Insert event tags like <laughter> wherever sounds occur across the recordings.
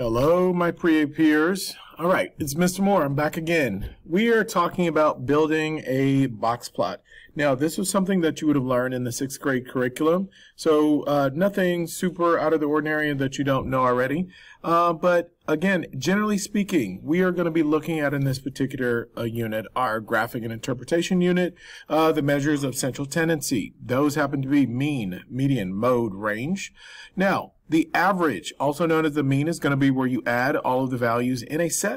Hello, my pre-APs. All right, it's Mr. Moore. I'm back again. We are talking about building a box plot. Now, this was something that you would have learned in the sixth grade curriculum, so uh, nothing super out of the ordinary that you don't know already. Uh, but again, generally speaking, we are going to be looking at in this particular uh, unit our graphic and interpretation unit, uh, the measures of central tendency. Those happen to be mean, median, mode, range. Now, the average, also known as the mean, is going to be where you add all of the values in a set.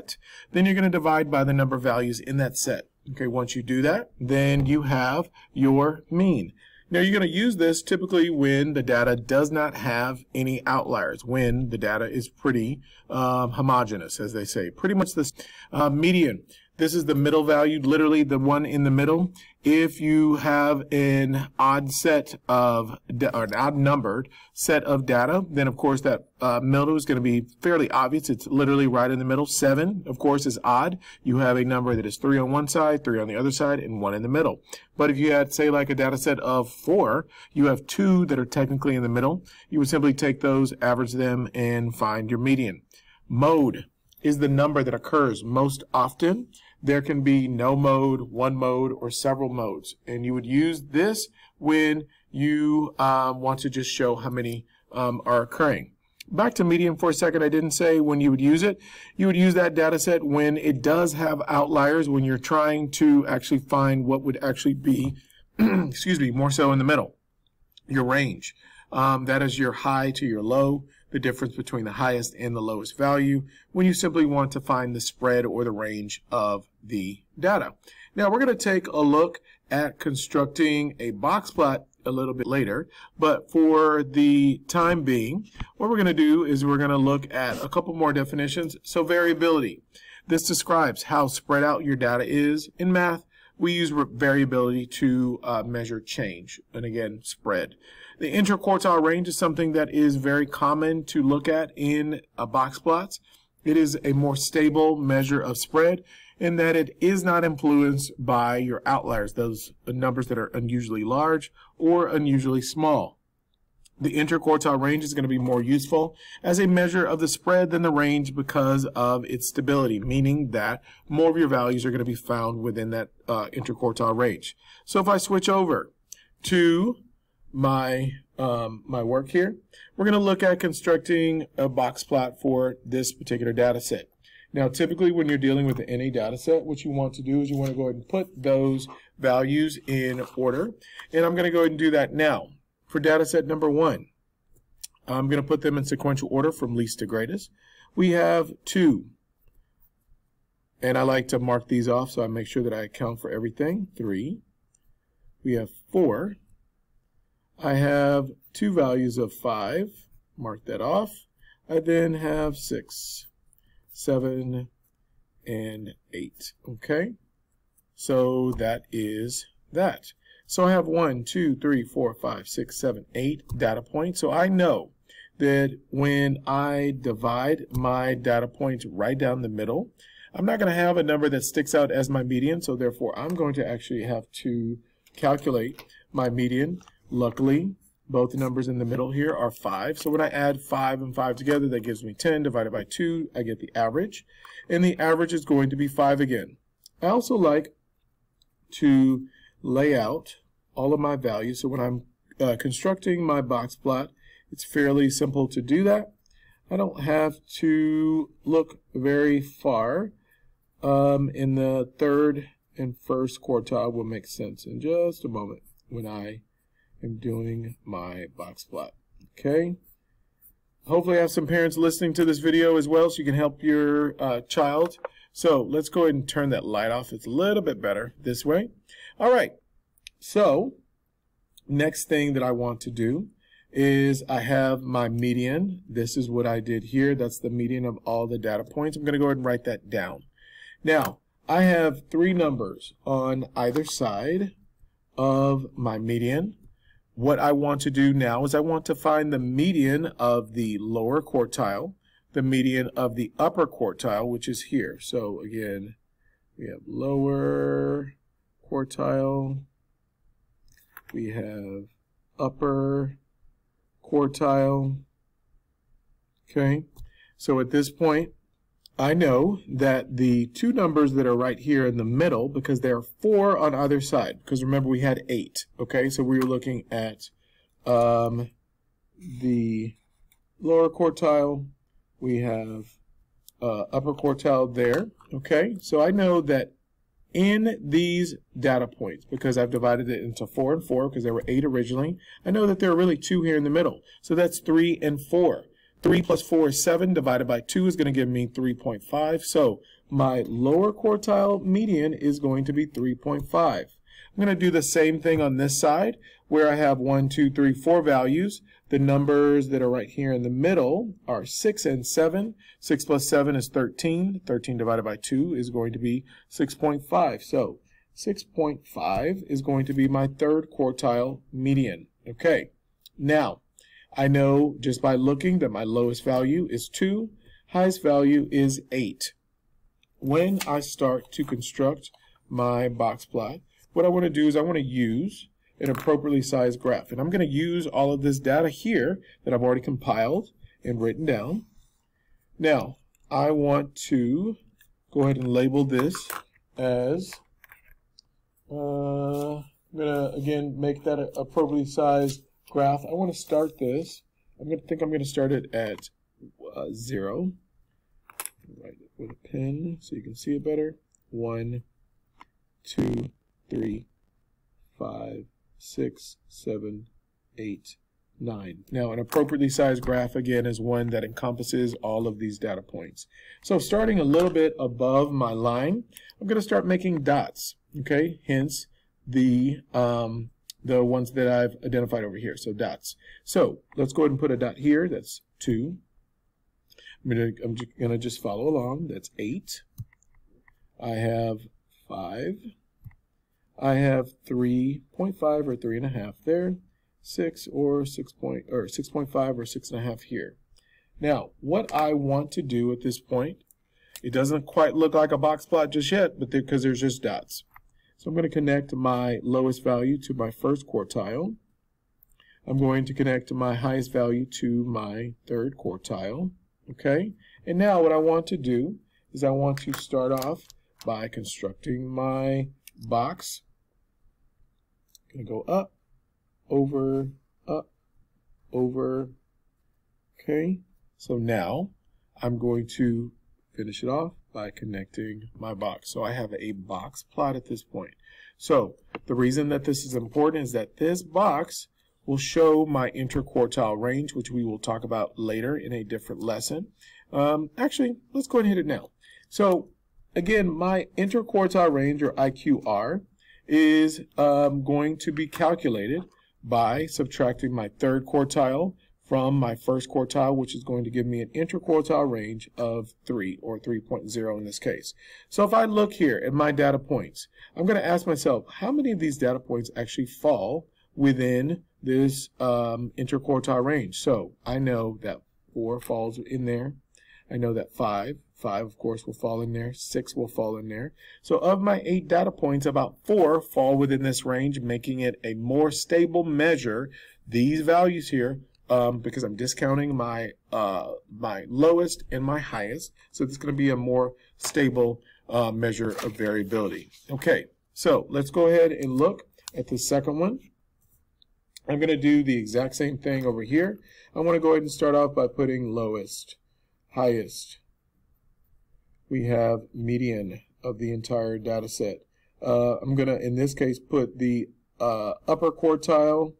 Then you're going to divide by the number of values in that set. Okay, once you do that, then you have your mean. Now you're going to use this typically when the data does not have any outliers, when the data is pretty um, homogeneous, as they say. Pretty much this uh, median. This is the middle value, literally the one in the middle. If you have an odd set of, or an odd numbered set of data, then of course that uh, middle is going to be fairly obvious. It's literally right in the middle. Seven, of course, is odd. You have a number that is three on one side, three on the other side, and one in the middle. But if you had, say, like a data set of four, you have two that are technically in the middle. You would simply take those, average them, and find your median. Mode is the number that occurs most often. There can be no mode, one mode, or several modes. And you would use this when you um, want to just show how many um, are occurring. Back to median for a second, I didn't say when you would use it. You would use that data set when it does have outliers, when you're trying to actually find what would actually be, <clears throat> excuse me, more so in the middle, your range. Um, that is your high to your low the difference between the highest and the lowest value when you simply want to find the spread or the range of the data. Now we're going to take a look at constructing a box plot a little bit later, but for the time being, what we're going to do is we're going to look at a couple more definitions. So variability. This describes how spread out your data is. In math, we use variability to uh, measure change, and again, spread. The interquartile range is something that is very common to look at in uh, box plots. It is a more stable measure of spread in that it is not influenced by your outliers, those numbers that are unusually large or unusually small. The interquartile range is going to be more useful as a measure of the spread than the range because of its stability, meaning that more of your values are going to be found within that uh, interquartile range. So if I switch over to my um, my work here, we're going to look at constructing a box plot for this particular data set. Now, typically when you're dealing with any data set, what you want to do is you want to go ahead and put those values in order. And I'm going to go ahead and do that now. For data set number one, I'm going to put them in sequential order from least to greatest. We have two. And I like to mark these off so I make sure that I account for everything. Three. We have four. I have two values of 5. Mark that off. I then have 6, 7, and 8. Okay? So that is that. So I have 1, 2, 3, 4, 5, 6, 7, 8 data points. So I know that when I divide my data points right down the middle, I'm not going to have a number that sticks out as my median. So therefore, I'm going to actually have to calculate my median Luckily, both numbers in the middle here are 5. So when I add 5 and 5 together, that gives me 10 divided by 2. I get the average. And the average is going to be 5 again. I also like to lay out all of my values. So when I'm uh, constructing my box plot, it's fairly simple to do that. I don't have to look very far. Um, in the third and first quartile will make sense in just a moment when I am doing my box plot. Okay. Hopefully I have some parents listening to this video as well so you can help your uh, child. So let's go ahead and turn that light off. It's a little bit better this way. All right. So next thing that I want to do is I have my median. This is what I did here. That's the median of all the data points. I'm going to go ahead and write that down. Now, I have three numbers on either side of my median. What I want to do now is I want to find the median of the lower quartile, the median of the upper quartile, which is here. So again, we have lower quartile, we have upper quartile, okay? So at this point, I know that the two numbers that are right here in the middle, because there are four on either side, because remember we had eight, okay? So we were looking at um, the lower quartile, we have uh, upper quartile there, okay? So I know that in these data points, because I've divided it into four and four, because there were eight originally, I know that there are really two here in the middle. So that's three and four. 3 plus 4 is 7, divided by 2 is going to give me 3.5. So my lower quartile median is going to be 3.5. I'm going to do the same thing on this side, where I have 1, 2, 3, 4 values. The numbers that are right here in the middle are 6 and 7. 6 plus 7 is 13. 13 divided by 2 is going to be 6.5. So 6.5 is going to be my third quartile median. Okay, now I know just by looking that my lowest value is 2, highest value is 8. When I start to construct my box plot, what I want to do is I want to use an appropriately sized graph. And I'm going to use all of this data here that I've already compiled and written down. Now, I want to go ahead and label this as, uh, I'm going to, again, make that appropriately sized graph. I want to start this. I'm going to think I'm going to start it at uh, 0. Write it with a pen so you can see it better. One, two, three, five, six, seven, eight, nine. Now, an appropriately sized graph, again, is one that encompasses all of these data points. So starting a little bit above my line, I'm going to start making dots, okay? Hence, the um, the ones that I've identified over here, so dots. So let's go ahead and put a dot here, that's 2. I'm gonna, I'm gonna just follow along, that's 8. I have 5. I have 3.5 or 3.5 there, 6 or 6 point, or 6.5 or 6.5 here. Now, what I want to do at this point, it doesn't quite look like a box plot just yet, but because there's just dots. So I'm going to connect my lowest value to my first quartile. I'm going to connect my highest value to my third quartile. Okay, and now what I want to do is I want to start off by constructing my box. To go up, over, up, over. Okay, so now I'm going to finish it off by connecting my box. So I have a box plot at this point. So the reason that this is important is that this box will show my interquartile range, which we will talk about later in a different lesson. Um, actually, let's go ahead and hit it now. So again, my interquartile range, or IQR, is um, going to be calculated by subtracting my third quartile from my first quartile, which is going to give me an interquartile range of 3, or 3.0 in this case. So if I look here at my data points, I'm going to ask myself, how many of these data points actually fall within this um, interquartile range? So I know that 4 falls in there. I know that 5, 5 of course will fall in there, 6 will fall in there. So of my 8 data points, about 4 fall within this range, making it a more stable measure. These values here um, because I'm discounting my uh, my lowest and my highest. So it's going to be a more stable uh, measure of variability. Okay, so let's go ahead and look at the second one. I'm going to do the exact same thing over here. I want to go ahead and start off by putting lowest, highest. We have median of the entire data set. Uh, I'm going to, in this case, put the uh, upper quartile.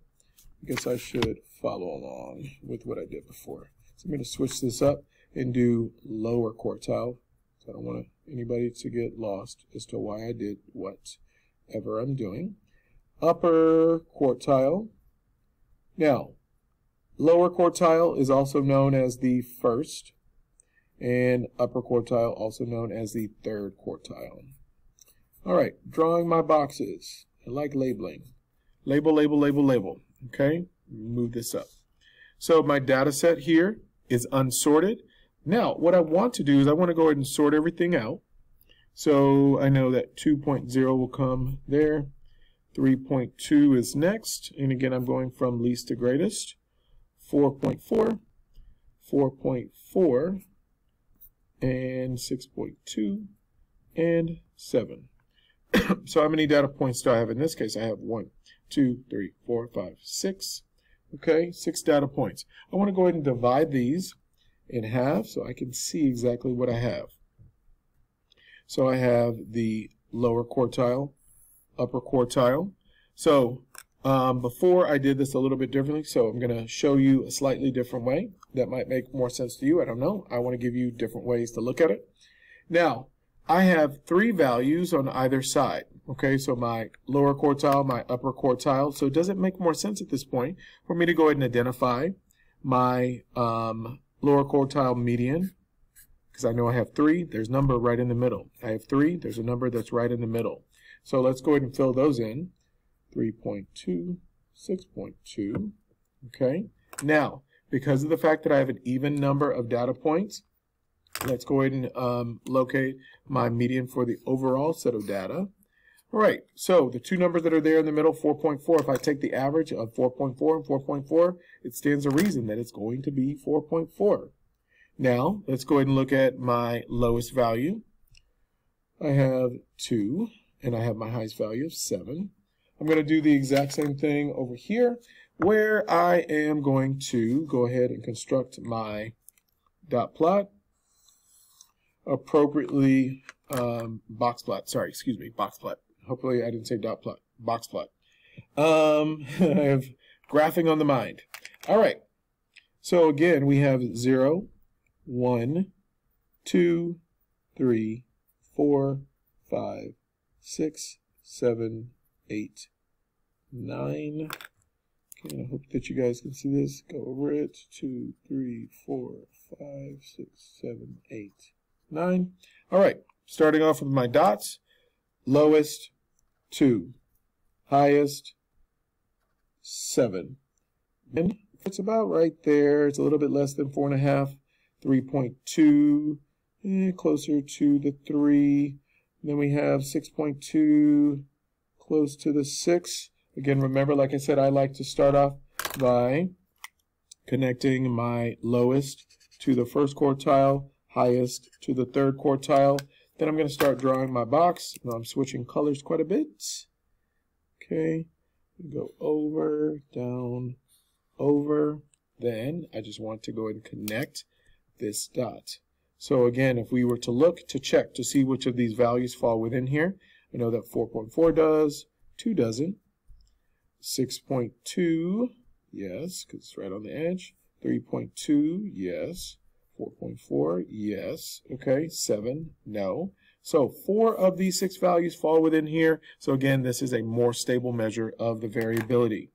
I guess I should follow along with what I did before. So I'm going to switch this up and do lower quartile. So I don't want anybody to get lost as to why I did whatever I'm doing. Upper quartile. Now, lower quartile is also known as the first, and upper quartile also known as the third quartile. All right, drawing my boxes. I like labeling. Label, label, label, label. Okay, move this up. So my data set here is unsorted. Now, what I want to do is I want to go ahead and sort everything out. So I know that 2.0 will come there. 3.2 is next. And again, I'm going from least to greatest. 4.4, 4.4, and 6.2 and 7. <coughs> so how many data points do I have in this case? I have 1, 2, 3, 4, 5, 6. Okay, 6 data points. I want to go ahead and divide these in half so I can see exactly what I have. So I have the lower quartile, upper quartile. So um, before I did this a little bit differently, so I'm going to show you a slightly different way that might make more sense to you. I don't know. I want to give you different ways to look at it. Now, I have three values on either side. Okay, so my lower quartile, my upper quartile. So does it make more sense at this point for me to go ahead and identify my um, lower quartile median? Because I know I have three, there's number right in the middle. I have three, there's a number that's right in the middle. So let's go ahead and fill those in. 3.2, 6.2. Okay, now, because of the fact that I have an even number of data points, let's go ahead and um, locate my median for the overall set of data. All right, so the two numbers that are there in the middle, 4.4, if I take the average of 4.4 and 4.4, it stands a reason that it's going to be 4.4. Now, let's go ahead and look at my lowest value. I have 2, and I have my highest value of 7. I'm going to do the exact same thing over here, where I am going to go ahead and construct my dot plot appropriately um, box plot. Sorry, excuse me, box plot. Hopefully I didn't say dot plot. Box plot. Um, <laughs> I have graphing on the mind. All right. So again, we have 0, 1, 2, 3, 4, 5, 6, 7, 8, 9. Okay, I hope that you guys can see this. Go over it. 2, 3, 4, 5, 6, 7, 8, 9. All right, starting off with my dots. Lowest, 2. Highest, 7. And it's about right there. It's a little bit less than 4.5. 3.2, eh, closer to the 3. Then we have 6.2, close to the 6. Again, remember, like I said, I like to start off by connecting my lowest to the first quartile, highest to the third quartile. Then I'm going to start drawing my box. Now I'm switching colors quite a bit. Okay, go over, down, over. Then I just want to go and connect this dot. So again, if we were to look to check to see which of these values fall within here, I know that 4.4 does, 2 doesn't. 6.2, yes, because it's right on the edge. 3.2, yes. 4.4, yes. Okay, 7, no. So four of these six values fall within here. So again, this is a more stable measure of the variability.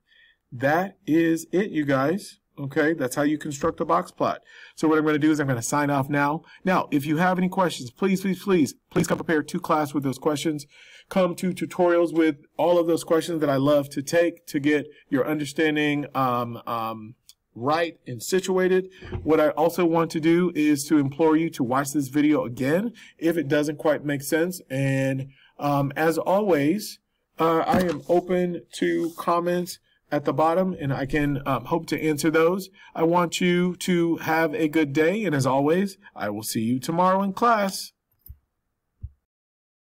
That is it, you guys. Okay, that's how you construct a box plot. So what I'm going to do is I'm going to sign off now. Now, if you have any questions, please, please, please, please come prepared to class with those questions. Come to tutorials with all of those questions that I love to take to get your understanding um, um, right and situated. What I also want to do is to implore you to watch this video again if it doesn't quite make sense. And um, as always, uh, I am open to comments at the bottom and I can um, hope to answer those. I want you to have a good day and as always, I will see you tomorrow in class.